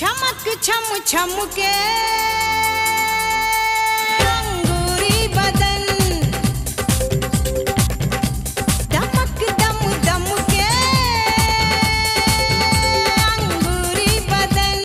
छमक छम छम के